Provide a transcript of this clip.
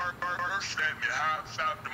Burst at me, hop, stop the